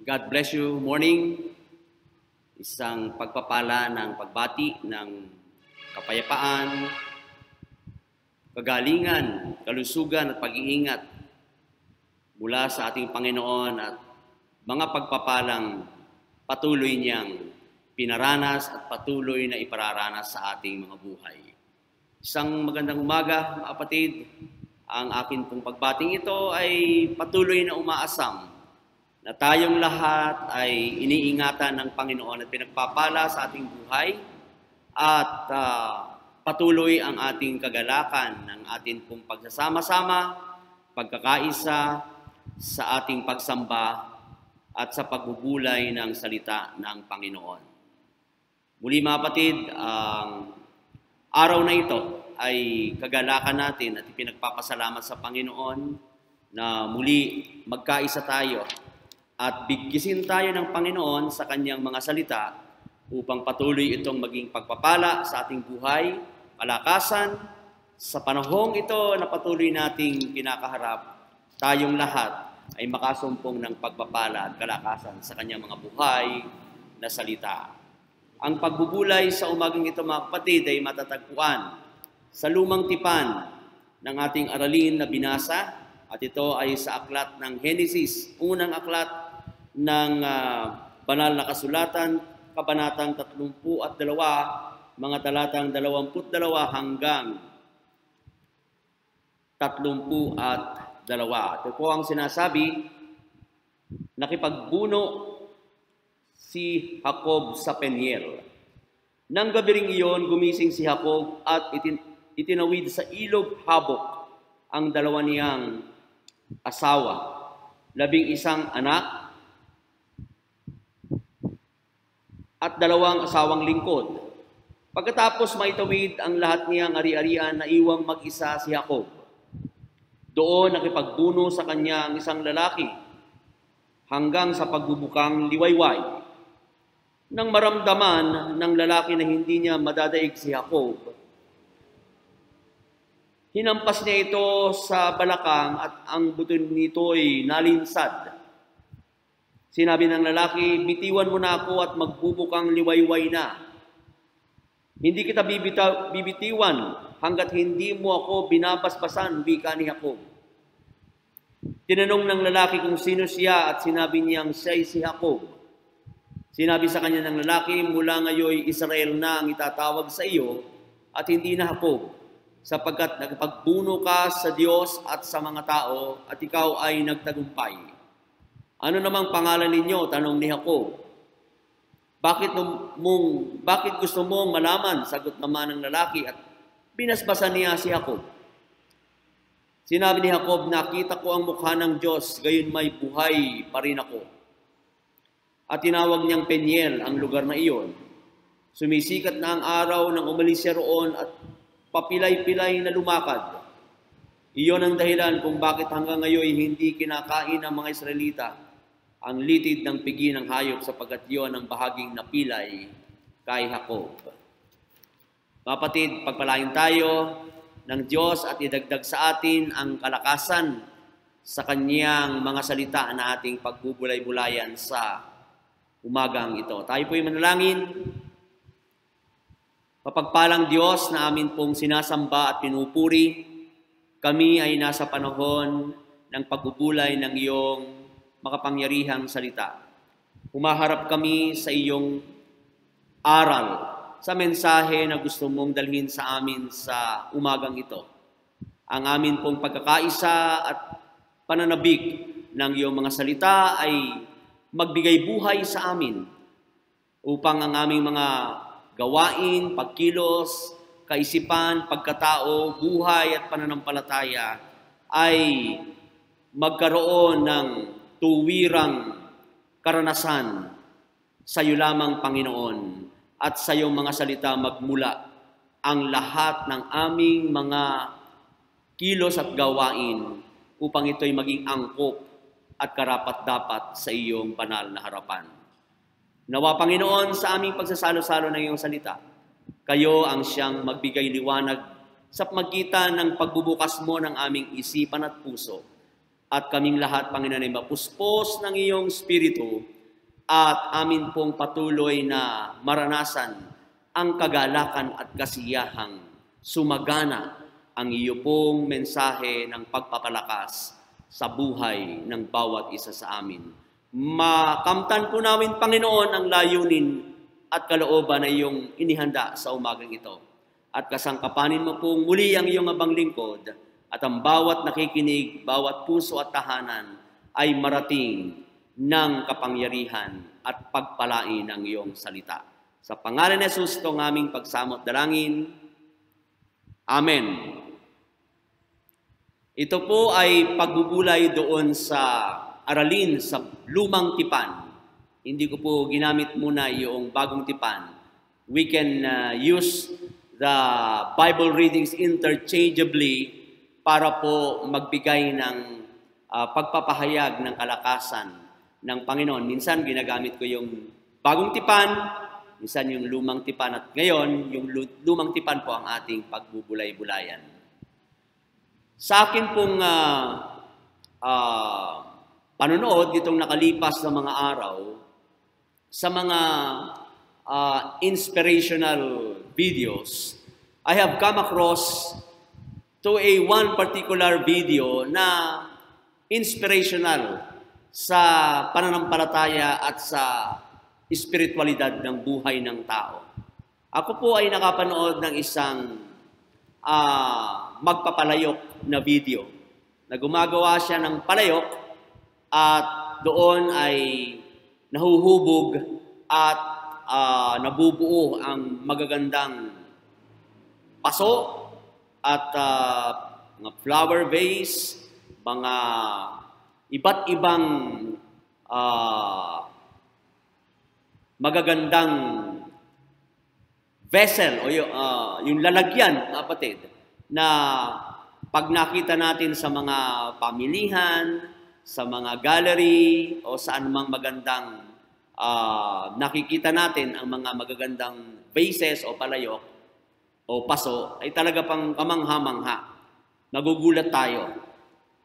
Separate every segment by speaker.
Speaker 1: God bless you. Morning. Isang pagpapala ng pagbati ng kapayapaan, kagalingan, kalusugan at pag-iingat mula sa ating Panginoon at mga pagpapalang patuloy niyang pinaranas at patuloy na ipararanas sa ating mga buhay. Isang magandang umaga, mga kapatid. Ang akin pong pagbating ito ay patuloy na umaasam na tayong lahat ay iniingatan ng Panginoon at pinagpapala sa ating buhay at uh, patuloy ang ating kagalakan ng ating pong pagsasama-sama, pagkakaisa sa ating pagsamba at sa pagbubulay ng salita ng Panginoon. Muli mga kapatid, ang araw na ito ay kagalakan natin at pinagpapasalamat sa Panginoon na muli magkaisa tayo at bigkisin tayo ng Panginoon sa kanyang mga salita upang patuloy itong maging pagpapala sa ating buhay, kalakasan, sa panahong ito na patuloy nating kinakaharap, tayong lahat ay makasumpong ng pagpapala at kalakasan sa kanyang mga buhay na salita. Ang pagbubulay sa umagang ito mga kapatid ay matatagpuan sa lumang tipan ng ating aralin na binasa at ito ay sa aklat ng Genesis, unang aklat ng uh, banal na kasulatan, kabanatang 30 at dalawa, mga talatang 22 hanggang 30 at. Ito po ang sinasabi, nakipagbuno si Jacob sa Peniel. Nang gabi ring iyon, gumising si Jacob at itin- itinawid sa ilog Habok ang dalawa niyang asawa, labing isang anak at dalawang asawang lingkod. Pagkatapos maitawid ang lahat niyang ari-arian na iwang mag-isa si Jacob. Doon nakipagbuno sa kanya ang isang lalaki hanggang sa pagbubukang liwayway. Nang maramdaman ng lalaki na hindi niya madadaig si Jacob, hinampas niya ito sa balakang at ang buto nito'y nalinsad Sinabi ng lalaki, bitiwan mo na ako at magbubukang liwayway na. Hindi kita bibita, bibitiwan hanggat hindi mo ako binabasbasan, wika ni Jacob. Tinanong ng lalaki kung sino siya at sinabi niyang siya'y si Jacob. Sinabi sa kanya ng lalaki, mula ngayon Israel na ang itatawag sa iyo at hindi na Jacob, sapagkat nagpagbuno ka sa Diyos at sa mga tao at ikaw ay nagtagumpay. Ano namang pangalan ninyo? Tanong ni Jacob. Bakit, mong, bakit gusto mong malaman? Sagot naman ng lalaki at binasbasan niya si Jacob. Sinabi ni Jacob, nakita ko ang mukha ng Diyos, gayon may buhay pa rin ako. At tinawag niyang Peniel ang lugar na iyon. Sumisikat na ang araw nang umalis siya roon at papilay-pilay na lumakad. Iyon ang dahilan kung bakit hanggang ngayon hindi kinakain ng mga Israelita ang litid ng pigi ng hayop sapagkat yon ang bahaging napilay kay Jacob. Kapatid, pagpalain tayo ng Diyos at idagdag sa atin ang kalakasan sa kanyang mga salita na ating pagbubulay-bulayan sa umagang ito. Tayo po'y manalangin. Kapagpalang Diyos na amin pong sinasamba at pinupuri, kami ay nasa panahon ng pagbubulay ng iyong makapangyarihang salita. Humaharap kami sa iyong aral, sa mensahe na gusto mong dalhin sa amin sa umagang ito. Ang amin pong pagkakaisa at pananabik ng iyong mga salita ay magbigay buhay sa amin upang ang aming mga gawain, pagkilos, kaisipan, pagkatao, buhay at pananampalataya ay magkaroon ng tuwirang karanasan sa iyo lamang, Panginoon, at sa iyong mga salita magmula ang lahat ng aming mga kilos at gawain upang ito'y maging angkop at karapat-dapat sa iyong banal na harapan. Nawa, Panginoon, sa aming pagsasalo-salo ng iyong salita, kayo ang siyang magbigay liwanag sa magitan ng pagbubukas mo ng aming isipan at puso at kaming lahat, Panginoon, ay mapuspos ng iyong Espiritu at amin pong patuloy na maranasan ang kagalakan at kasiyahang sumagana ang iyo pong mensahe ng pagpapalakas sa buhay ng bawat isa sa amin. Makamtan po namin, Panginoon, ang layunin at kalooban na iyong inihanda sa umagang ito. At kasangkapanin mo pong muli ang iyong abang lingkod at ang bawat nakikinig, bawat puso at tahanan ay marating ng kapangyarihan at pagpalain ng iyong salita. Sa pangalan ni Jesus, itong aming pagsamot dalangin. Amen. Ito po ay pagbubulay doon sa aralin sa lumang tipan. Hindi ko po ginamit muna yung bagong tipan. We can uh, use the Bible readings interchangeably para po magbigay ng uh, pagpapahayag ng kalakasan ng Panginoon. Minsan ginagamit ko yung bagong tipan, minsan yung lumang tipan at ngayon yung lumang tipan po ang ating pagbubulay-bulayan. Sa akin pong uh, uh, panonood ditong nakalipas na mga araw sa mga uh, inspirational videos, I have come across to a one particular video na inspirational sa pananampalataya at sa espiritualidad ng buhay ng tao. Ako po ay nakapanood ng isang uh, magpapalayok na video na gumagawa siya ng palayok at doon ay nahuhubog at uh, nabubuo ang magagandang paso at uh, mga flower vase, mga iba't ibang uh, magagandang vessel o yung, uh, yung lalagyan, kapatid, na pag nakita natin sa mga pamilihan, sa mga gallery, o saan mang magandang uh, nakikita natin ang mga magagandang vases o palayok, o paso ay talaga pang kamangha-mangha. Nagugulat tayo.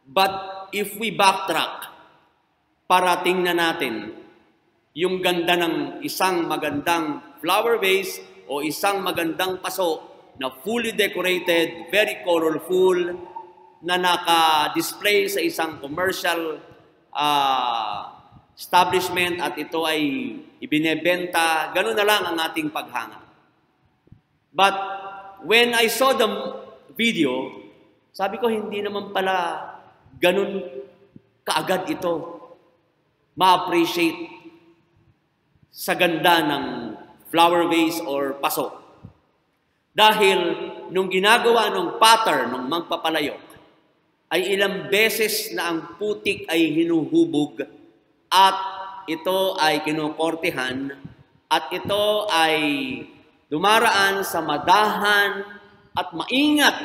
Speaker 1: But if we backtrack, para tingnan natin yung ganda ng isang magandang flower vase o isang magandang paso na fully decorated, very colorful, na naka-display sa isang commercial uh, establishment at ito ay ibinebenta, ganun na lang ang ating paghanga. But when I saw the video, sabi ko, hindi naman pala ganun kaagad ito ma-appreciate sa ganda ng flower vase or paso. Dahil nung ginagawa ng pattern ng magpapalayok, ay ilang beses na ang putik ay hinuhubog at ito ay kinukortehan at ito ay dumaraan sa madahan at maingat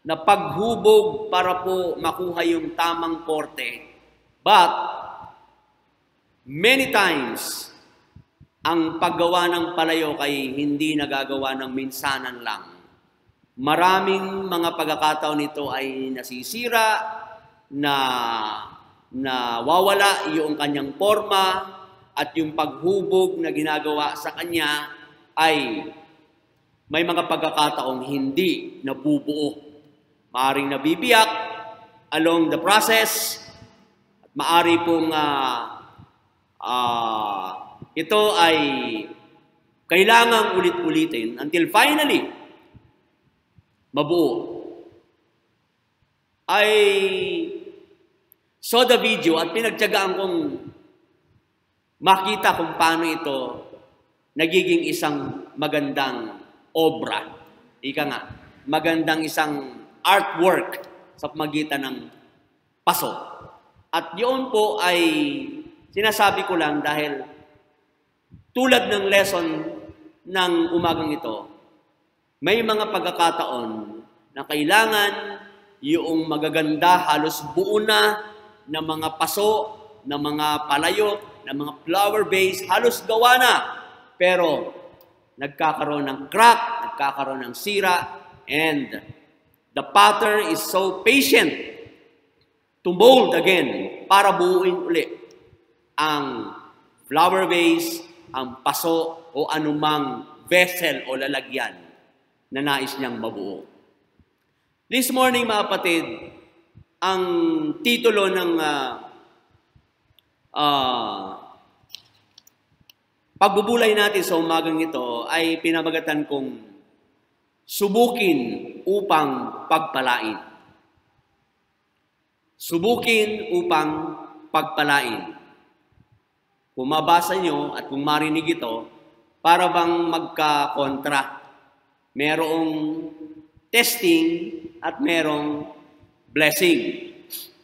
Speaker 1: na paghubog para po makuha yung tamang korte. But, many times, ang paggawa ng palayok ay hindi nagagawa ng minsanan lang. Maraming mga pagkakataon nito ay nasisira, na na wawala yung kanyang forma at yung paghubog na ginagawa sa kanya ay may mga pagkakataong hindi nabubuo. Maaring nabibiyak along the process at maari pong uh, uh, ito ay kailangang ulit-ulitin until finally mabuo. I saw the video at pinagtyagaan kong makita kung paano ito nagiging isang magandang obra. Ika nga, magandang isang artwork sa pamagitan ng paso. At yun po ay sinasabi ko lang dahil tulad ng lesson ng umagang ito, may mga pagkakataon na kailangan yung magaganda, halos buo na ng mga paso, ng mga palayo, ng mga flower base, halos gawa na pero nagkakaroon ng crack, nagkakaroon ng sira, and the potter is so patient to mold again para buuin uli ang flower vase, ang paso o anumang vessel o lalagyan na nais niyang mabuo. This morning, mga kapatid, ang titulo ng uh, uh, pagbubulay natin sa umagang ito ay pinamagatan kong subukin upang pagpalain. Subukin upang pagpalain. Kung mabasa nyo at kung marinig ito, para bang magka-kontra. Merong testing at merong blessing.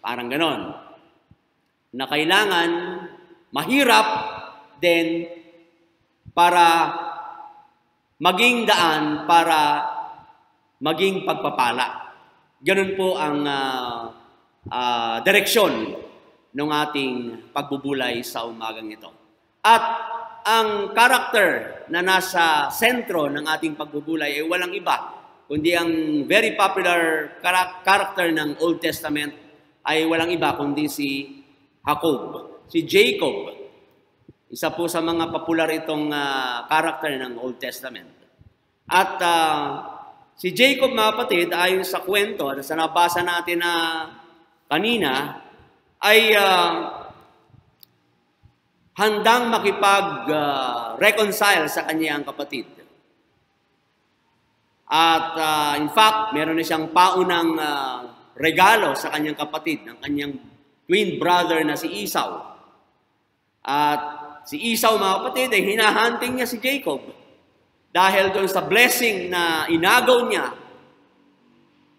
Speaker 1: Parang ganon. Na kailangan mahirap din para maging daan para maging pagpapala. Ganun po ang uh, uh, direksyon ng ating pagbubulay sa umagang ito. At ang karakter na nasa sentro ng ating pagbubulay ay walang iba, kundi ang very popular character ng Old Testament ay walang iba kundi si Jacob, si Jacob. Isa po sa mga popular itong uh, character ng Old Testament. At uh, si Jacob, mga kapatid, ayon sa kwento at sa nabasa natin na kanina, ay uh, handang makipag-reconcile uh, sa kanyang kapatid. At uh, in fact, meron na siyang paunang uh, regalo sa kanyang kapatid, ng kanyang twin brother na si Esau. At si Esau, mga kapatid, ay hinahunting niya si Jacob dahil doon sa blessing na inagaw niya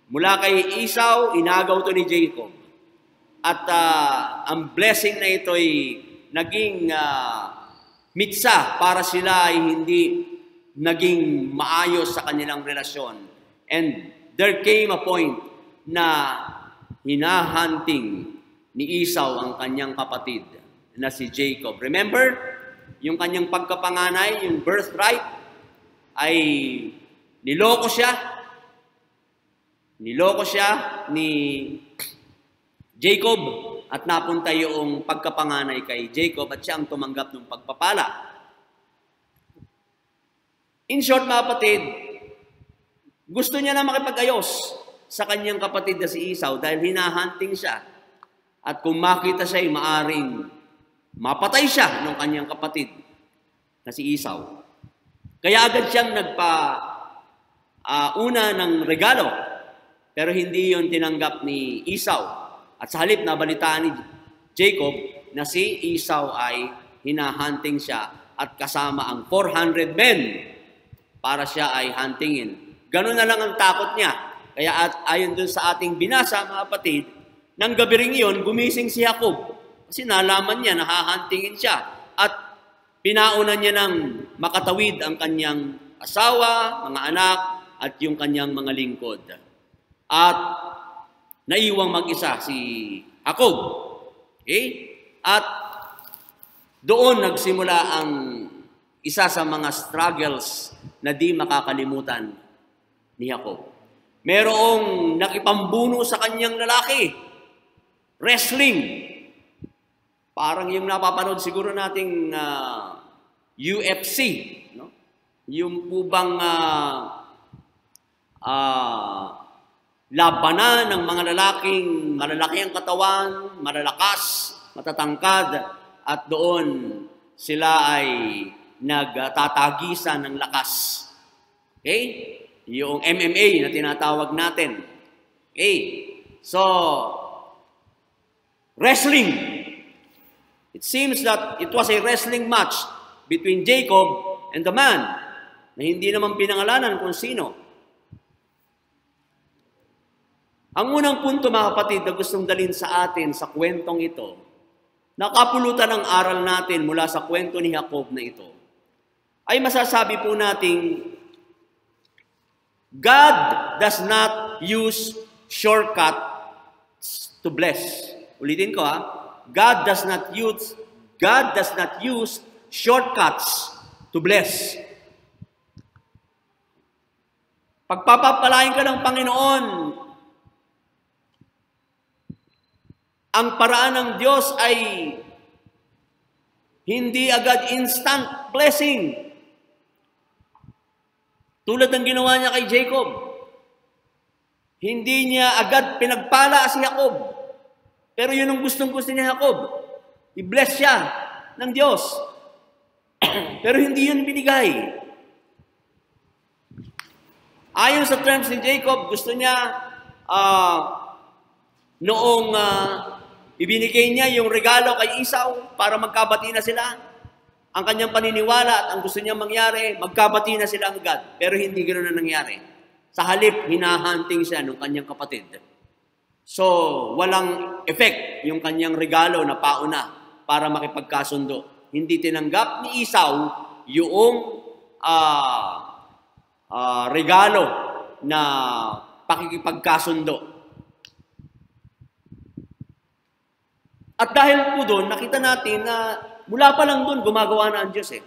Speaker 1: mula kay Esau, inagaw to ni Jacob. At uh, ang blessing na ito ay naging uh, mitsa para sila ay hindi naging maayos sa kanilang relasyon. And there came a point na hinahunting ni Esau ang kanyang kapatid na si Jacob. Remember, yung kanyang pagkapanganay, yung birthright, ay niloko siya. Niloko siya ni Jacob at napunta yung pagkapanganay kay Jacob at siya ang tumanggap ng pagpapala. In short, mga kapatid, gusto niya na makipag-ayos sa kanyang kapatid na si Esau dahil hinahunting siya. At kung makita siya, maaring mapatay siya ng kanyang kapatid na si Esau. Kaya agad siyang nagpa uh, una ng regalo, pero hindi yon tinanggap ni Esau. At sa halip na balitaan ni Jacob na si Esau ay hinahunting siya at kasama ang 400 men para siya ay huntingin. Ganun na lang ang takot niya. Kaya at ayon dun sa ating binasa, mga kapatid, nang gabi rin iyon, gumising si Jacob. Kasi nalaman niya, nahahuntingin siya. At pinauna niya ng makatawid ang kanyang asawa, mga anak, at yung kanyang mga lingkod. At naiwang mag-isa si Jacob. Okay? At doon nagsimula ang isa sa mga struggles na di makakalimutan ni Jacob. Merong nakipambuno sa kanyang lalaki. Wrestling. Parang yung napapanood siguro nating uh, ah, UFC. No? Yung po bang uh, uh, labanan ng mga lalaking malalaki ang katawan, malalakas, matatangkad, at doon sila ay nagtatagisan ng lakas. Okay? Yung MMA na tinatawag natin. Okay? So, wrestling. It seems that it was a wrestling match between Jacob and the man na hindi naman pinangalanan kung sino. Ang unang punto mga kapatid na gustong dalhin sa atin sa kwentong ito, nakapulutan ang aral natin mula sa kwento ni Jacob na ito, ay masasabi po nating God does not use shortcuts to bless. Ulitin ko ha. God does not use God does not use shortcuts to bless. Pagpapapalain ka ng Panginoon, ang paraan ng Diyos ay hindi agad instant blessing. Tulad ng ginawa niya kay Jacob. Hindi niya agad pinagpala si Jacob. Pero yun ang gustong gusto ni Jacob. I-bless siya ng Diyos. Pero hindi yun binigay. Ayon sa terms ni Jacob, gusto niya uh, noong uh, ibinigay niya yung regalo kay Esau para magkabati na sila. Ang kanyang paniniwala at ang gusto niya mangyari, magkabati na sila agad. Pero hindi ganoon na nangyari. Sa halip, hinahunting siya ng kanyang kapatid. So, walang effect yung kanyang regalo na pauna para makipagkasundo. Hindi tinanggap ni Esau yung uh, uh, regalo na pakikipagkasundo. At dahil po doon, nakita natin na mula pa lang doon, gumagawa na ang Diyos eh.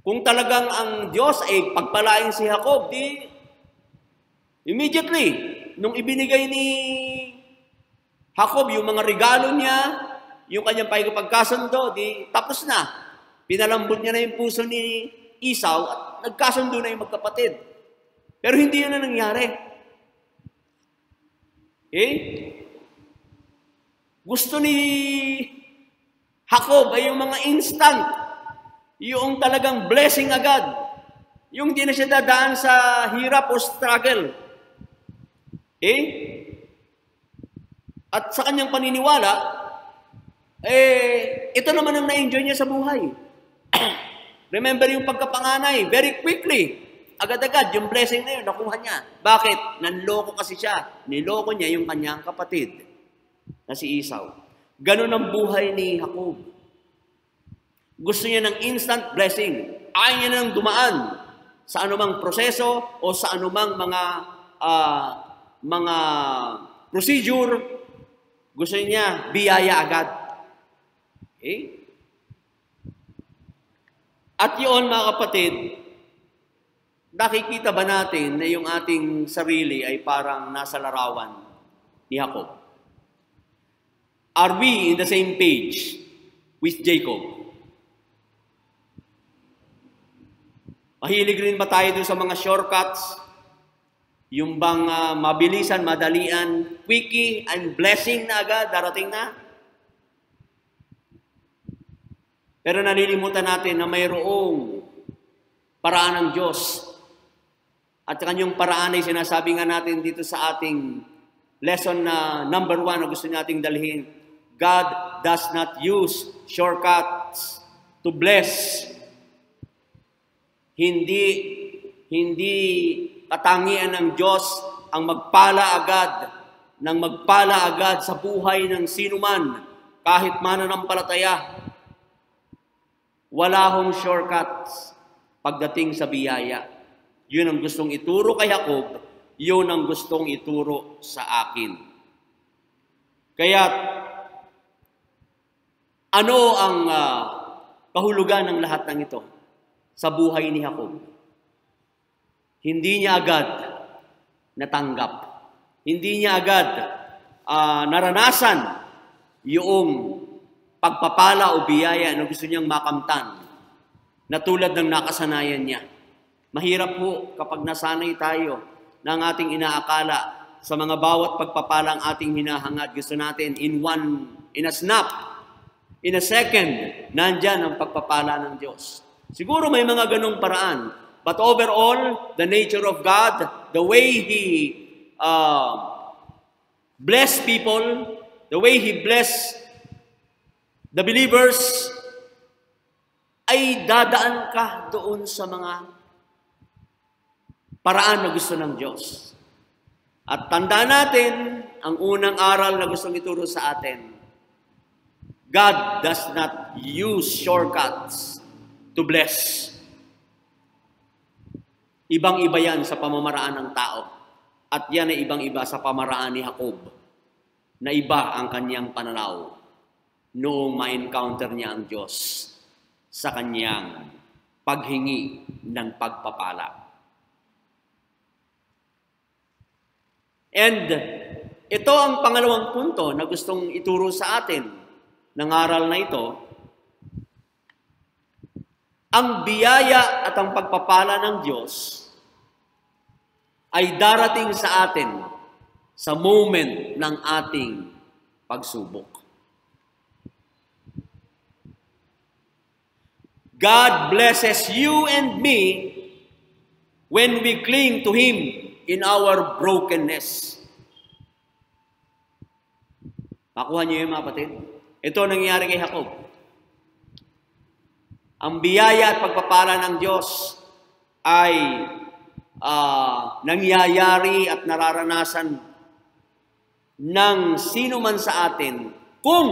Speaker 1: Kung talagang ang Diyos ay pagpalain si Jacob, di immediately, nung ibinigay ni Jacob yung mga regalo niya, yung kanyang pakikipagkasundo, di tapos na. Pinalambot niya na yung puso ni Esau at nagkasundo na yung magkapatid. Pero hindi yun na nangyari. Eh? Gusto ni Jacob ay yung mga instant, yung talagang blessing agad. Yung di na siya dadaan sa hirap o struggle. Eh? At sa kanyang paniniwala, eh, ito naman ang na-enjoy niya sa buhay. Remember yung pagkapanganay, very quickly, agad-agad, yung blessing na yun, nakuha niya. Bakit? Nanloko kasi siya. Niloko niya yung kanyang kapatid na si Esau. Ganun ang buhay ni Jacob. Gusto niya ng instant blessing. Ayaw niya nang dumaan sa anumang proseso o sa anumang mga uh, mga procedure. Gusto niya biyaya agad. Okay? At yun, mga kapatid, nakikita ba natin na yung ating sarili ay parang nasa larawan ni Jacob? Are we in the same page with Jacob? Mahilig rin ba tayo dun sa mga shortcuts? Yung bang uh, mabilisan, madalian, quickie and blessing na agad, darating na? Pero nalilimutan natin na mayroong paraan ng Diyos. At kanyang paraan ay sinasabi nga natin dito sa ating lesson na number one na gusto nating dalhin. God does not use shortcuts to bless. Hindi hindi katangian ng Diyos ang magpala agad, nang magpala agad sa buhay ng sinuman, kahit mananampalataya, wala hong shortcuts pagdating sa biyaya. Yun ang gustong ituro kay Jacob, yun ang gustong ituro sa akin. Kaya, ano ang uh, kahulugan ng lahat ng ito sa buhay ni Jacob? Hindi niya agad natanggap. Hindi niya agad uh, naranasan yung pagpapala o biyaya na gusto niyang makamtan na tulad ng nakasanayan niya. Mahirap po kapag nasanay tayo ng ating inaakala sa mga bawat pagpapala ang ating hinahangad. Gusto natin in one, in a snap, in a second, nandyan ang pagpapala ng Diyos. Siguro may mga ganong paraan. But overall, the nature of God, the way He uh, bless people, the way He bless the believers, ay dadaan ka doon sa mga paraan na gusto ng Diyos. At tandaan natin, ang unang aral na gustong ituro sa atin, God does not use shortcuts to bless. Ibang-iba yan sa pamamaraan ng tao. At yan ay ibang-iba sa pamaraan ni Jacob, na iba ang kanyang pananaw noong ma-encounter niya ang Diyos sa kanyang paghingi ng pagpapala. And ito ang pangalawang punto na gustong ituro sa atin ng aral na ito. Ang biyaya at ang pagpapala ng Diyos ay darating sa atin sa moment ng ating pagsubok. God blesses you and me when we cling to Him in our brokenness. Makuha niyo yung mga kapatid? Ito nangyayari kay Jacob. Ang biyaya at pagpapala ng Diyos ay uh, nangyayari at nararanasan ng sino man sa atin kung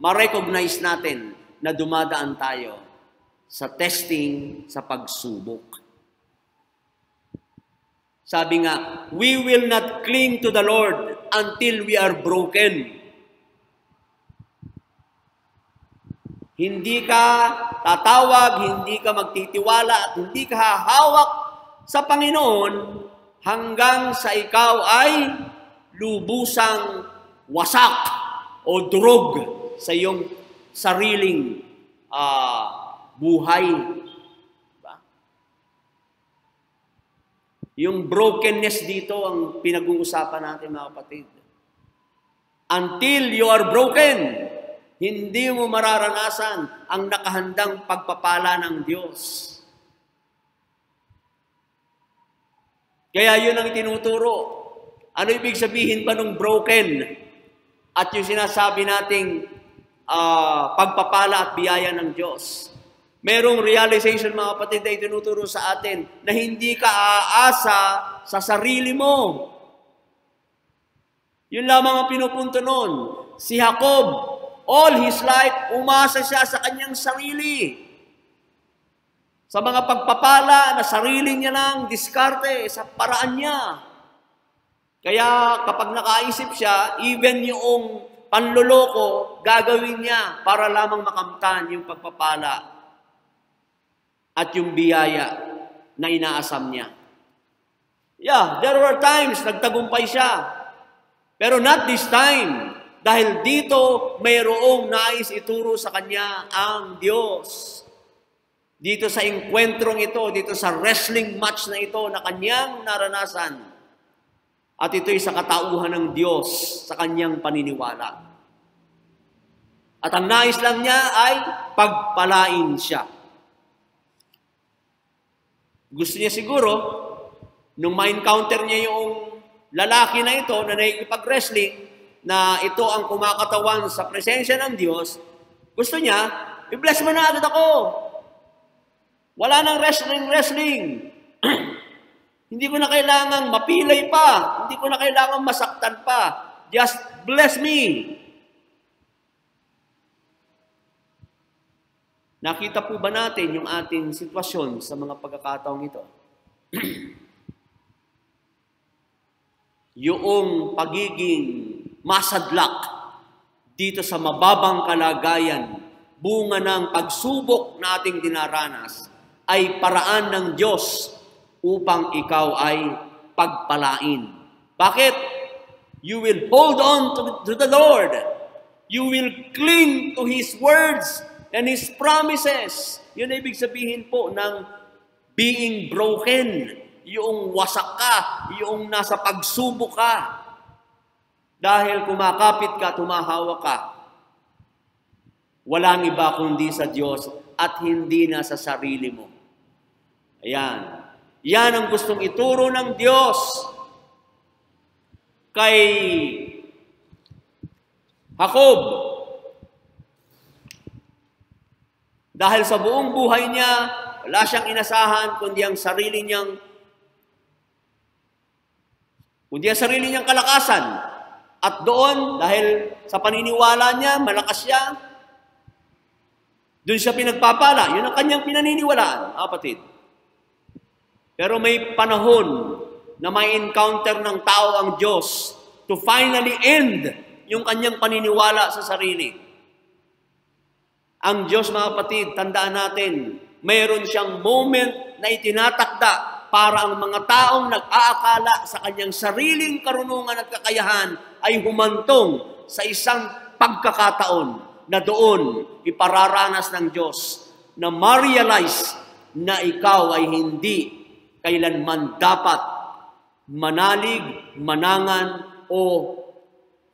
Speaker 1: ma-recognize natin na dumadaan tayo sa testing, sa pagsubok. Sabi nga, we will not cling to the Lord until we are broken. Hindi ka tatawag, hindi ka magtitiwala, at hindi ka hahawak sa Panginoon hanggang sa ikaw ay lubusang wasak o drog sa iyong sariling uh, buhay. Diba? Yung brokenness dito ang pinag-uusapan natin mga kapatid. Until you are broken, hindi mo mararanasan ang nakahandang pagpapala ng Diyos. Kaya yun ang tinuturo. Ano ibig sabihin ba ng broken? At yung sinasabi nating uh, pagpapala at biyaya ng Diyos. Merong realization mga kapatid na itinuturo sa atin na hindi ka aasa sa sarili mo. Yun lamang ang pinupunto noon. Si Jacob, All his life, umasa siya sa kanyang sarili. Sa mga pagpapala na sarili niya lang, diskarte, sa paraan niya. Kaya kapag nakaisip siya, even yung panloloko, gagawin niya para lamang makamtan yung pagpapala at yung biyaya na inaasam niya. Yeah, there were times nagtagumpay siya. Pero not this time. Dahil dito mayroong nais ituro sa kanya ang Diyos. Dito sa engkwentrong ito, dito sa wrestling match na ito na kanyang naranasan. At ito'y sa katauhan ng Diyos sa kanyang paniniwala. At ang nais lang niya ay pagpalain siya. Gusto niya siguro, nung ma-encounter niya yung lalaki na ito na nakikipag-wrestling, na ito ang kumakatawan sa presensya ng Diyos, gusto niya, i-bless mo na agad ako. Wala nang wrestling, wrestling. Hindi ko na kailangan mapilay pa. Hindi ko na kailangan masaktan pa. Just bless me. Nakita po ba natin yung ating sitwasyon sa mga pagkakataong ito? yung pagiging masadlak dito sa mababang kalagayan, bunga ng pagsubok na ating dinaranas, ay paraan ng Diyos upang ikaw ay pagpalain. Bakit? You will hold on to, the Lord. You will cling to His words and His promises. Yun ang ibig sabihin po ng being broken. Yung wasak ka, yung nasa pagsubok ka. Dahil kumakapit ka, tumahawa ka, walang iba kundi sa Diyos at hindi na sa sarili mo. Ayan. Yan ang gustong ituro ng Diyos kay Jacob. Dahil sa buong buhay niya, wala siyang inasahan kundi ang sarili niyang kundi ang sarili niyang kalakasan at doon, dahil sa paniniwala niya, malakas siya, doon siya pinagpapala. Yun ang kanyang pinaniniwalaan, kapatid. Pero may panahon na may encounter ng tao ang Diyos to finally end yung kanyang paniniwala sa sarili. Ang Diyos, mga kapatid, tandaan natin, mayroon siyang moment na itinatakda para ang mga taong nag-aakala sa kanyang sariling karunungan at kakayahan ay humantong sa isang pagkakataon na doon ipararanas ng Diyos na ma-realize na ikaw ay hindi kailanman dapat manalig, manangan o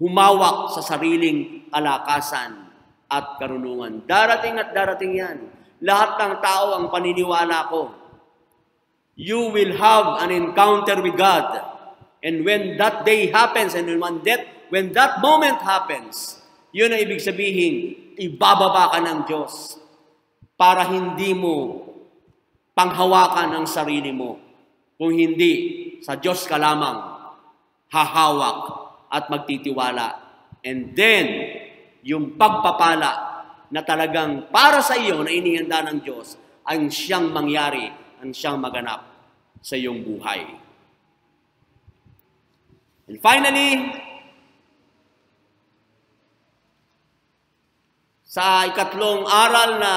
Speaker 1: humawak sa sariling alakasan at karunungan. Darating at darating yan. Lahat ng tao ang paniniwala ko you will have an encounter with God. And when that day happens, and when that, when that moment happens, yun ang ibig sabihin, ibababa ka ng Diyos para hindi mo panghawakan ang sarili mo. Kung hindi, sa Diyos ka lamang hahawak at magtitiwala. And then, yung pagpapala na talagang para sa iyo na inihanda ng Diyos, ang siyang mangyari, ang siyang maganap sa iyong buhay. And finally, sa ikatlong aral na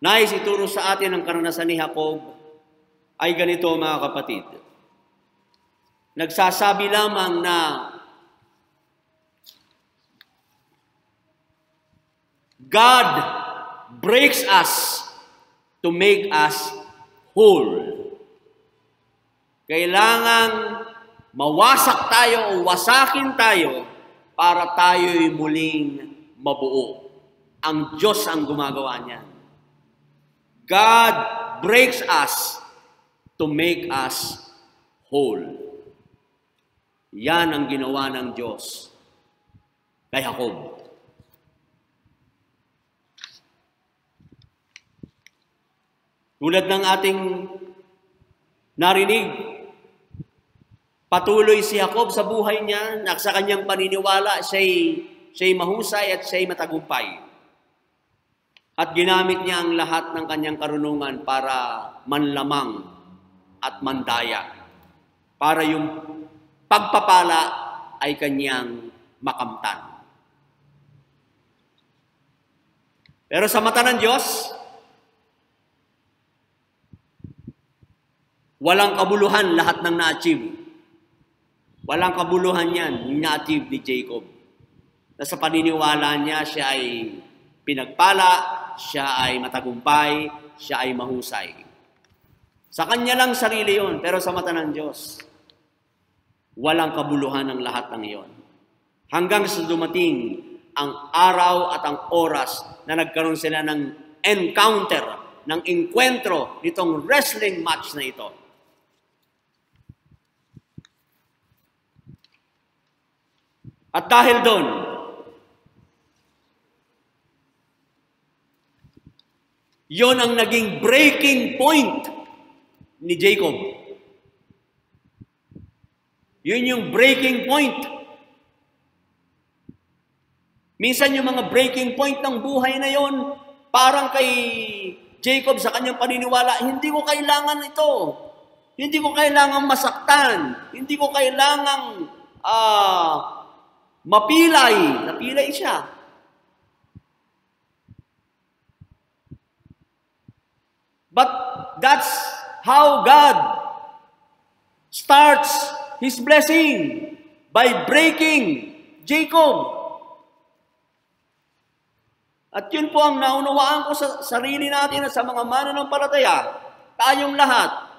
Speaker 1: nais ituro sa atin ang karanasan ni Jacob, ay ganito mga kapatid. Nagsasabi lamang na God breaks us to make us whole. Kailangan mawasak tayo o wasakin tayo para tayo'y muling mabuo. Ang Diyos ang gumagawa niyan. God breaks us to make us whole. Yan ang ginawa ng Diyos kay Jacob. Tulad ng ating narinig Patuloy si Jacob sa buhay niya, na sa kanyang paniniwala, siya'y, siya'y mahusay at siya'y matagumpay. At ginamit niya ang lahat ng kanyang karunungan para manlamang at mandaya. Para yung pagpapala ay kanyang makamtan. Pero sa mata ng Diyos, walang kabuluhan lahat ng na-achieve. Walang kabuluhan yan, yung na-achieve ni Jacob. Na sa paniniwala niya, siya ay pinagpala, siya ay matagumpay, siya ay mahusay. Sa kanya lang sarili yon, pero sa mata ng Diyos, walang kabuluhan ang lahat ng iyon. Hanggang sa dumating ang araw at ang oras na nagkaroon sila ng encounter, ng enkwentro nitong wrestling match na ito. At dahil doon, yon ang naging breaking point ni Jacob. Yun yung breaking point. Minsan yung mga breaking point ng buhay na yon, parang kay Jacob sa kanyang paniniwala, hindi ko kailangan ito. Hindi ko kailangan masaktan. Hindi ko kailangan uh, Mapilay. Napilay siya. But that's how God starts His blessing by breaking Jacob. At yun po ang naunawaan ko sa sarili natin at sa mga mananampalataya, tayong lahat.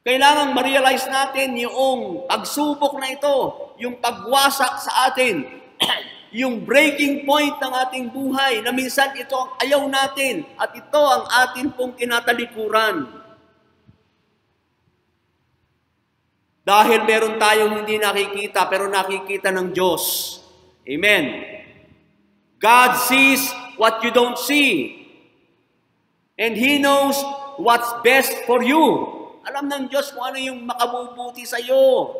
Speaker 1: Kailangan ma-realize natin yung pagsubok na ito, yung pagwasak sa atin, yung breaking point ng ating buhay na minsan ito ang ayaw natin at ito ang atin pong kinatalikuran. Dahil meron tayong hindi nakikita pero nakikita ng Diyos. Amen. God sees what you don't see. And He knows what's best for you. Alam ng Diyos kung ano yung makabubuti sa iyo.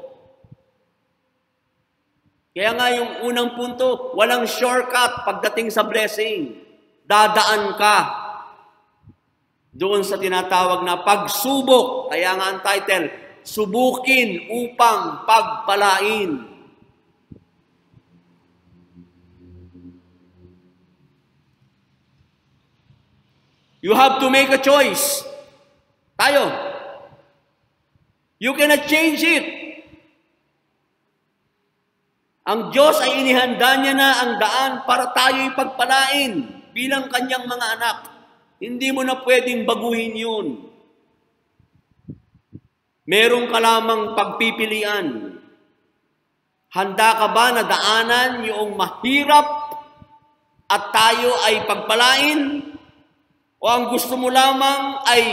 Speaker 1: Kaya nga yung unang punto, walang shortcut pagdating sa blessing. Dadaan ka doon sa tinatawag na pagsubok. Kaya nga ang title, Subukin upang pagpalain. You have to make a choice. Tayo, You cannot change it. Ang Diyos ay inihanda niya na ang daan para tayo'y pagpalain bilang kanyang mga anak. Hindi mo na pwedeng baguhin yun. Meron ka lamang pagpipilian. Handa ka ba na daanan yung mahirap at tayo ay pagpalain? O ang gusto mo lamang ay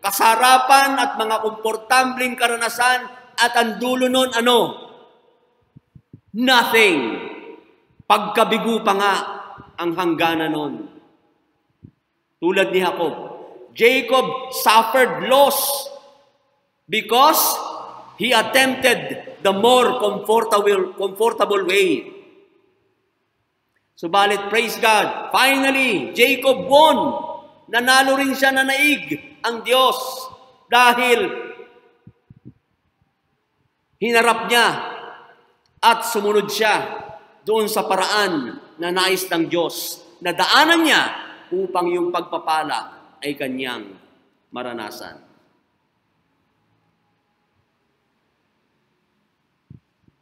Speaker 1: kasarapan at mga komportabling karanasan at ang dulo nun ano? Nothing. Pagkabigo pa nga ang hangganan nun. Tulad ni Jacob. Jacob suffered loss because he attempted the more comfortable, comfortable way. Subalit, praise God, finally, Jacob won. Nanalo rin siya na naig ang Diyos dahil hinarap niya at sumunod siya doon sa paraan na nais ng Diyos na daanan niya upang yung pagpapala ay kanyang maranasan.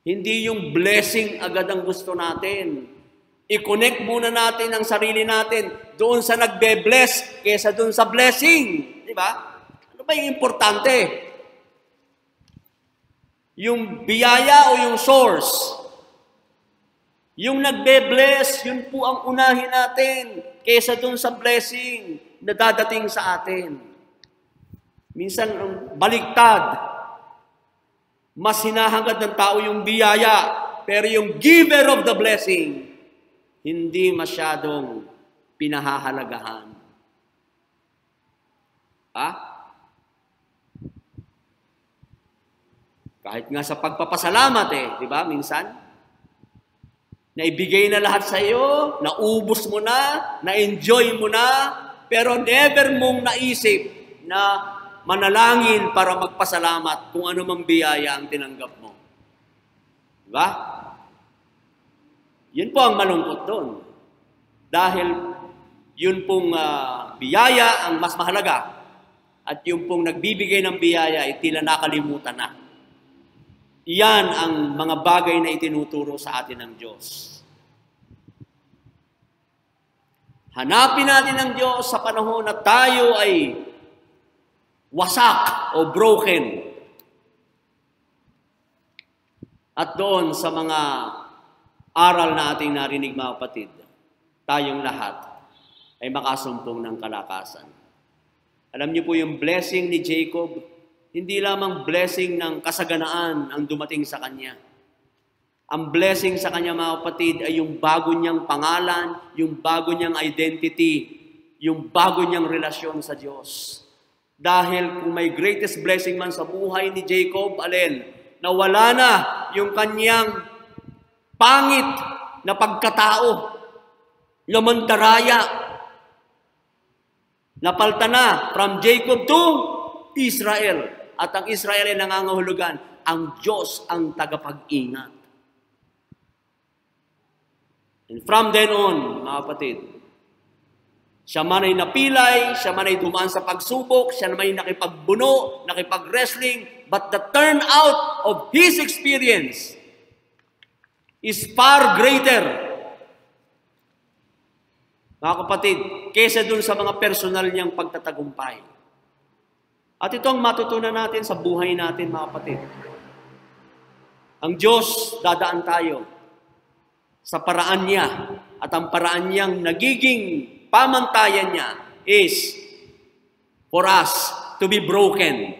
Speaker 1: Hindi yung blessing agad ang gusto natin. I-connect muna natin ang sarili natin doon sa nagbe-bless kesa doon sa blessing. Di ba? Ano ba yung importante? Yung biyaya o yung source? Yung nagbe-bless, yun po ang unahin natin kesa doon sa blessing na dadating sa atin. Minsan, baliktad. Mas hinahangad ng tao yung biyaya, pero yung giver of the blessing, hindi masyadong pinahahalagahan. Ha? Kahit nga sa pagpapasalamat eh, di ba, minsan? Naibigay na lahat sa iyo, naubos mo na, na-enjoy mo na, pero never mong naisip na manalangin para magpasalamat kung ano mang biyaya ang tinanggap mo. Diba? Yun po ang malungkot doon. Dahil yun pong uh, biyaya ang mas mahalaga at yung pong nagbibigay ng biyaya ay tila nakalimutan na. Iyan ang mga bagay na itinuturo sa atin ng Diyos. Hanapin natin ang Diyos sa panahon na tayo ay wasak o broken. At doon sa mga aral na ating narinig mga kapatid, tayong lahat ay makasumpong ng kalakasan. Alam niyo po yung blessing ni Jacob, hindi lamang blessing ng kasaganaan ang dumating sa kanya. Ang blessing sa kanya mga kapatid ay yung bago niyang pangalan, yung bago niyang identity, yung bago niyang relasyon sa Diyos. Dahil kung may greatest blessing man sa buhay ni Jacob, alin, nawala na yung kanyang pangit na pagkatao, lamantaraya. Napalta na from Jacob to Israel. At ang Israel ay nangangahulugan, ang Diyos ang tagapag-ingat. And from then on, mga kapatid, siya man ay napilay, siya man ay dumaan sa pagsubok, siya man ay nakipagbuno, nakipag-wrestling, but the turnout of his experience is far greater. Mga kapatid, kesa dun sa mga personal niyang pagtatagumpay. At ito ang matutunan natin sa buhay natin, mga kapatid. Ang Diyos, dadaan tayo sa paraan niya at ang paraan niyang nagiging pamantayan niya is for us to be broken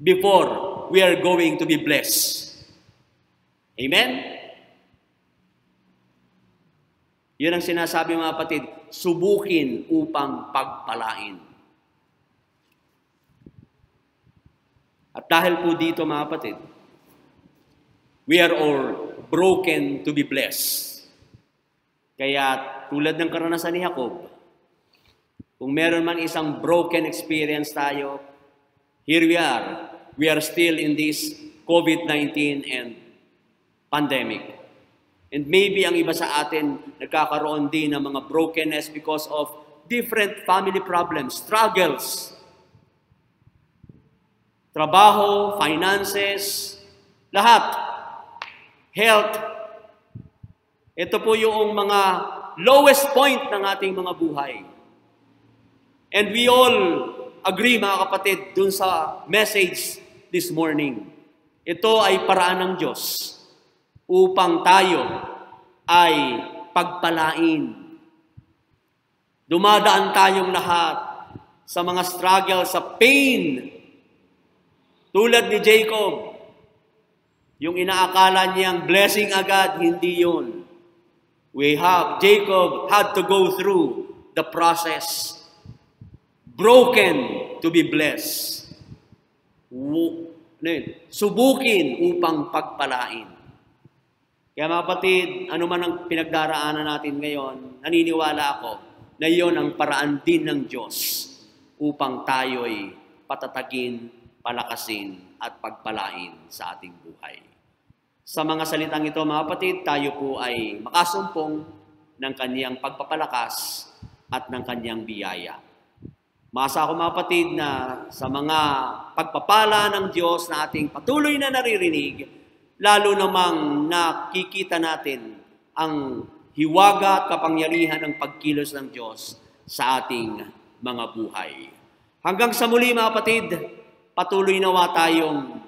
Speaker 1: before we are going to be blessed. Amen? Yun ang sinasabi mga kapatid, subukin upang pagpalain. At dahil po dito mga kapatid, we are all broken to be blessed. Kaya tulad ng karanasan ni Jacob, kung meron man isang broken experience tayo, here we are. We are still in this COVID-19 and pandemic. And maybe ang iba sa atin nagkakaroon din ng mga brokenness because of different family problems, struggles. trabaho, finances, lahat. Health. Ito po yung mga lowest point ng ating mga buhay. And we all agree mga kapatid dun sa message this morning. Ito ay paraan ng Diyos upang tayo ay pagpalain. Dumadaan tayong lahat sa mga struggle, sa pain. Tulad ni Jacob, yung inaakala niyang blessing agad, hindi yun. We have, Jacob had to go through the process. Broken to be blessed. Ano Subukin upang pagpalain. Kaya mga kapatid, ano man ang pinagdaraanan natin ngayon, naniniwala ako na iyon ang paraan din ng Diyos upang tayo'y patatagin, palakasin, at pagpalain sa ating buhay. Sa mga salitang ito, mga kapatid, tayo po ay makasumpong ng kanyang pagpapalakas at ng kanyang biyaya. Masa ako mga kapatid na sa mga pagpapala ng Diyos na ating patuloy na naririnig, lalo namang nakikita natin ang hiwaga at kapangyarihan ng pagkilos ng Diyos sa ating mga buhay. Hanggang sa muli mga kapatid, patuloy nawa tayong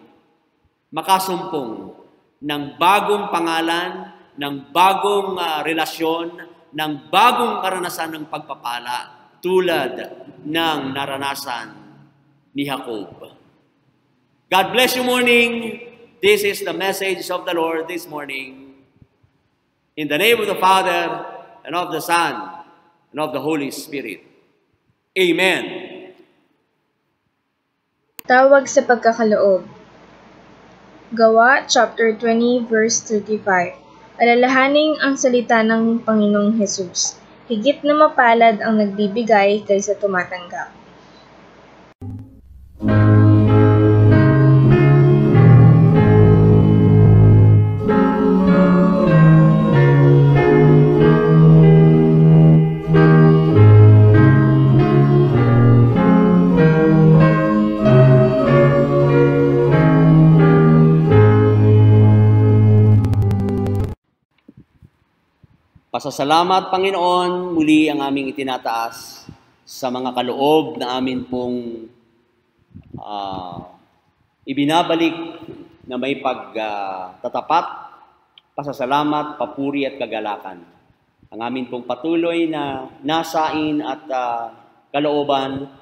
Speaker 1: makasumpong ng bagong pangalan, ng bagong uh, relasyon, ng bagong karanasan ng pagpapala tulad ng naranasan ni Jacob. God bless you morning. This is the message of the Lord this morning. In the name of the Father, and of the Son, and of the Holy Spirit. Amen.
Speaker 2: Tawag sa pagkakaloob. Gawa chapter 20 verse 35. Alalahaning ang salita ng Panginoong Hesus. Higit na mapalad ang nagbibigay kaysa tumatanggap.
Speaker 1: Pasasalamat, Panginoon, muli ang aming itinataas sa mga kaloob na amin pong uh, ibinabalik na may pagtatapat, uh, pasasalamat, papuri at kagalakan. Ang amin pong patuloy na nasain at uh, kalooban,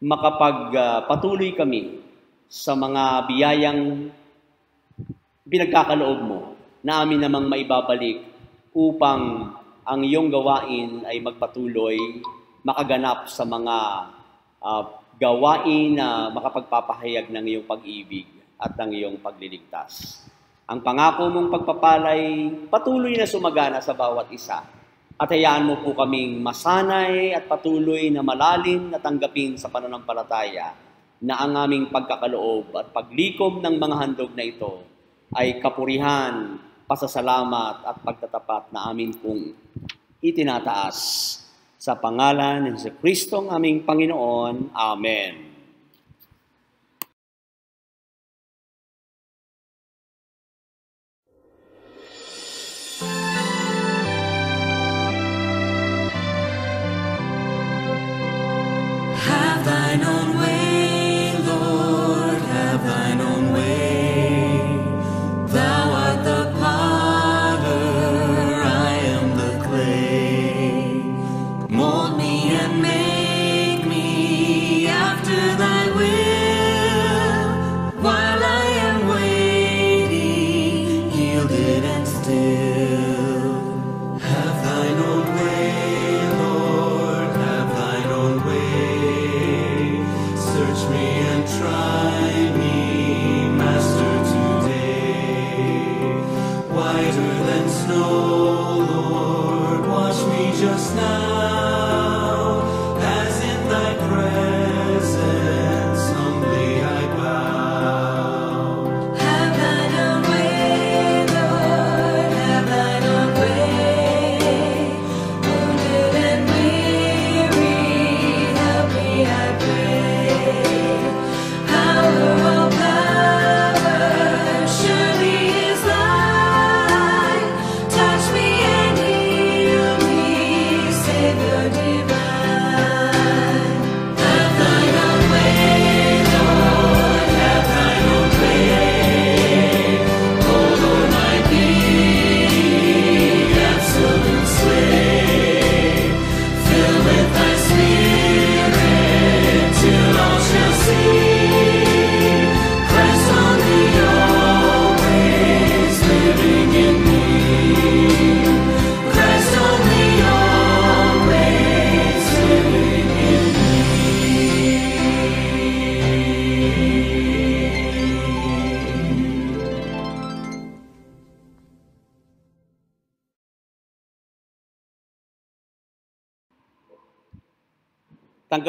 Speaker 1: makapagpatuloy uh, kami sa mga biyayang pinagkakaloob mo na amin namang maibabalik upang ang iyong gawain ay magpatuloy, makaganap sa mga uh, gawain na makapagpapahayag ng iyong pag-ibig at ng iyong pagliligtas. Ang pangako mong pagpapalay patuloy na sumagana sa bawat isa. At hayaan mo po kaming masanay at patuloy na malalim na tanggapin sa pananampalataya na ang aming pagkakaloob at paglikom ng mga handog na ito ay kapurihan pasasalamat at pagtatapat na amin pong itinataas. Sa pangalan ng Kristo aming Panginoon. Amen.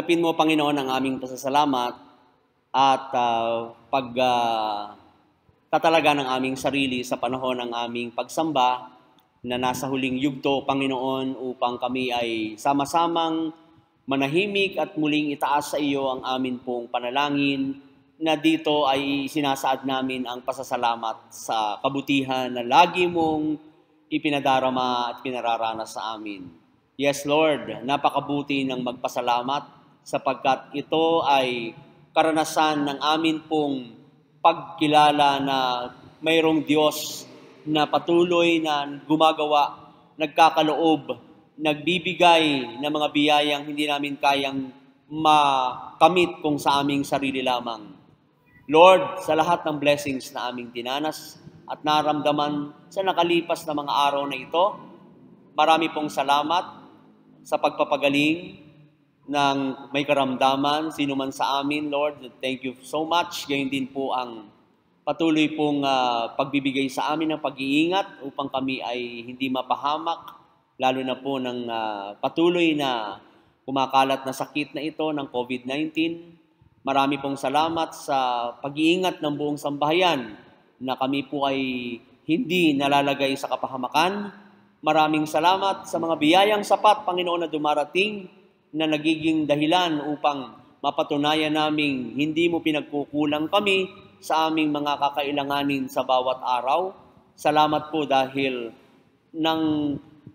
Speaker 1: Tanggapin mo, Panginoon, ang aming pasasalamat at uh, pag uh, tatalaga ng aming sarili sa panahon ng aming pagsamba na nasa huling yugto, Panginoon, upang kami ay sama-samang manahimik at muling itaas sa iyo ang amin pong panalangin na dito ay sinasaad namin ang pasasalamat sa kabutihan na lagi mong ipinadarama at pinararanas sa amin. Yes, Lord, napakabuti ng magpasalamat sapagkat ito ay karanasan ng amin pong pagkilala na mayroong Diyos na patuloy na gumagawa, nagkakaloob, nagbibigay ng mga biyayang hindi namin kayang makamit kung sa aming sarili lamang. Lord, sa lahat ng blessings na aming tinanas at naramdaman sa nakalipas na mga araw na ito, marami pong salamat sa pagpapagaling ng may karamdaman, sino man sa amin, Lord. Thank you so much. Gayon din po ang patuloy pong uh, pagbibigay sa amin ng pag-iingat upang kami ay hindi mapahamak, lalo na po ng uh, patuloy na kumakalat na sakit na ito ng COVID-19. Marami pong salamat sa pag-iingat ng buong sambahayan na kami po ay hindi nalalagay sa kapahamakan. Maraming salamat sa mga biyayang sapat, Panginoon, na dumarating na nagiging dahilan upang mapatunayan naming hindi mo pinagkukulang kami sa aming mga kakailanganin sa bawat araw. Salamat po dahil ng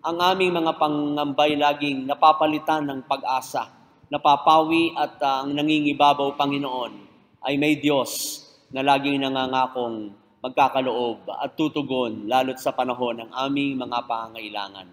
Speaker 1: ang aming mga pangambay laging napapalitan ng pag-asa, napapawi at uh, ang nangingibabaw Panginoon ay may Diyos na laging nangangakong magkakaloob at tutugon lalo't sa panahon ng aming mga pangailangan.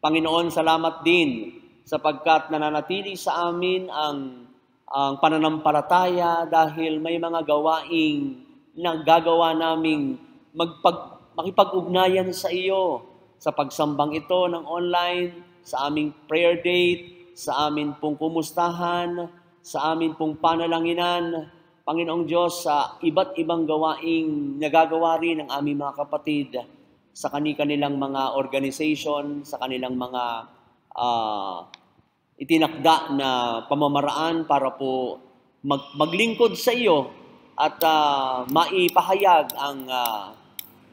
Speaker 1: Panginoon, salamat din sapagkat nananatili sa amin ang ang pananampalataya dahil may mga gawaing nagagawa naming magpag, makipag-ugnayan sa iyo sa pagsambang ito ng online, sa aming prayer date, sa amin pong kumustahan, sa amin pong panalanginan, Panginoong Diyos, sa iba't ibang gawaing nagagawa rin ng aming mga kapatid sa kanilang mga organization, sa kanilang mga uh, itinakda na pamamaraan para po mag, maglingkod sa iyo at uh, maipahayag ang uh,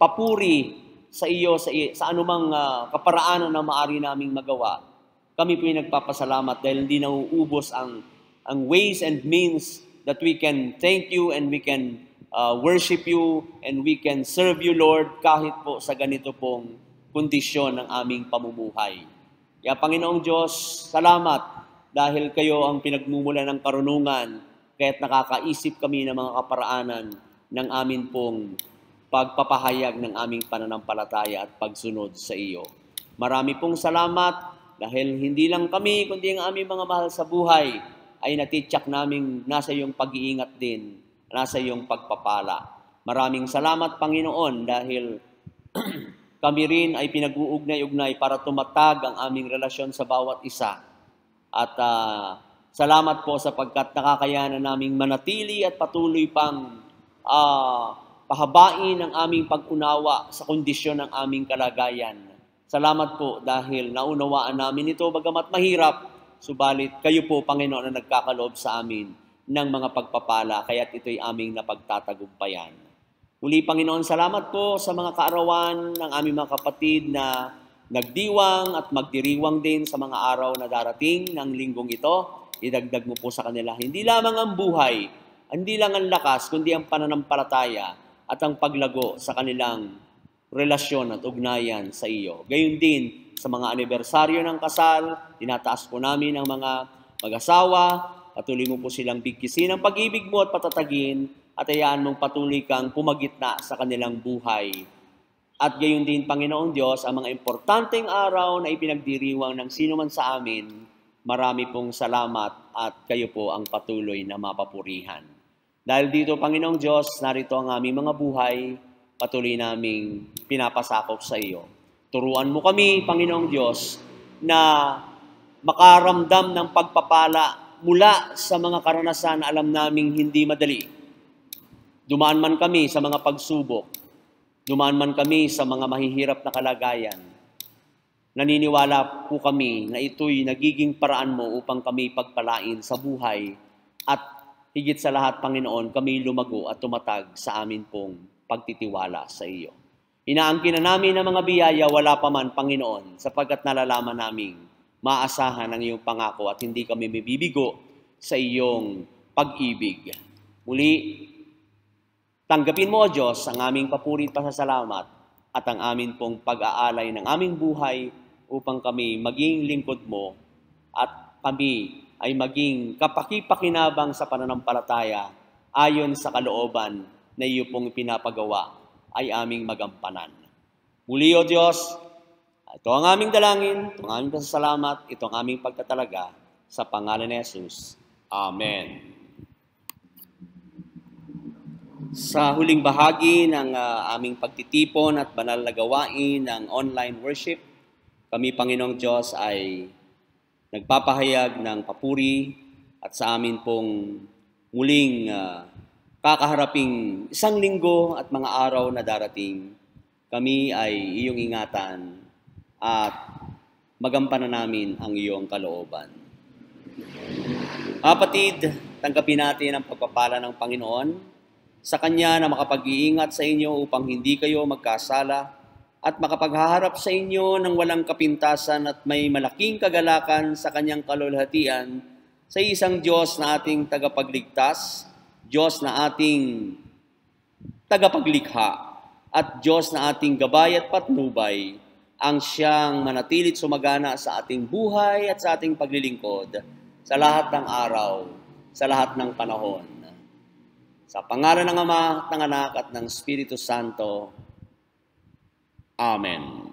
Speaker 1: papuri sa iyo sa, sa anumang uh, kaparaanan na maari naming magawa. Kami po ay nagpapasalamat dahil hindi nauubos ang, ang ways and means that we can thank you and we can uh, worship you and we can serve you, Lord, kahit po sa ganito pong kondisyon ng aming pamumuhay. Kaya Panginoong Diyos, salamat dahil kayo ang pinagmumula ng karunungan kaya't nakakaisip kami ng mga kaparaanan ng amin pong pagpapahayag ng aming pananampalataya at pagsunod sa iyo. Marami pong salamat dahil hindi lang kami, kundi ang aming mga mahal sa buhay ay natityak naming nasa iyong pag-iingat din, nasa iyong pagpapala. Maraming salamat, Panginoon, dahil Kami rin ay pinag-uugnay-ugnay para tumatag ang aming relasyon sa bawat isa. At uh, salamat po sapagkat nakakayanan naming manatili at patuloy pang uh, pahabain ang aming pag-unawa sa kondisyon ng aming kalagayan. Salamat po dahil naunawaan namin ito bagamat mahirap, subalit kayo po, Panginoon, na nagkakaloob sa amin ng mga pagpapala, kaya't ito'y aming napagtatagumpayan. Muli, Panginoon, salamat po sa mga kaarawan ng aming mga kapatid na nagdiwang at magdiriwang din sa mga araw na darating ng linggong ito. Idagdag mo po sa kanila, hindi lamang ang buhay, hindi lang ang lakas, kundi ang pananampalataya at ang paglago sa kanilang relasyon at ugnayan sa iyo. Gayun din sa mga anibersaryo ng kasal, tinataas po namin ang mga mag-asawa, patuloy mo po silang bigkisin ang pag-ibig mo at patatagin at hayaan mong patuloy kang pumagitna sa kanilang buhay. At gayon din, Panginoong Diyos, ang mga importanteng araw na ipinagdiriwang ng sino man sa amin, marami pong salamat at kayo po ang patuloy na mapapurihan. Dahil dito, Panginoong Diyos, narito ang aming mga buhay, patuloy naming pinapasakop sa iyo. Turuan mo kami, Panginoong Diyos, na makaramdam ng pagpapala mula sa mga karanasan na alam naming hindi madali Dumaan man kami sa mga pagsubok, dumaan man kami sa mga mahihirap na kalagayan. Naniniwala po kami na ito'y nagiging paraan mo upang kami pagpalain sa buhay at higit sa lahat, Panginoon, kami lumago at tumatag sa amin pong pagtitiwala sa iyo. Inaangkin na namin ang mga biyaya, wala pa man, Panginoon, sapagkat nalalaman naming maasahan ang iyong pangako at hindi kami mabibigo sa iyong pag-ibig. Muli, tanggapin mo, O Diyos, ang aming papurit pasasalamat at ang amin pong pag-aalay ng aming buhay upang kami maging lingkod mo at kami ay maging kapakipakinabang sa pananampalataya ayon sa kalooban na iyo pong pinapagawa ay aming magampanan. Muli, O Diyos, ito ang aming dalangin, ito ang aming pasasalamat, ito ang aming pagtatalaga sa pangalan ni Jesus. Amen. Sa huling bahagi ng uh, aming pagtitipon at banal na gawain ng online worship, kami, Panginoong Diyos, ay nagpapahayag ng papuri at sa amin pong muling uh, kakaharaping isang linggo at mga araw na darating. Kami ay iyong ingatan at magampanan namin ang iyong kalooban. Kapatid, tanggapin natin ang pagpapala ng Panginoon sa Kanya na makapag-iingat sa inyo upang hindi kayo magkasala at makapaghaharap sa inyo ng walang kapintasan at may malaking kagalakan sa Kanyang kalulhatian sa isang Diyos na ating tagapagligtas, Diyos na ating tagapaglikha, at Diyos na ating gabay at patnubay, ang siyang manatilit sumagana sa ating buhay at sa ating paglilingkod sa lahat ng araw, sa lahat ng panahon. Sa pangalan ng Ama, ng Anak, at ng Espiritu Santo. Amen.